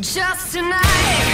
Just tonight.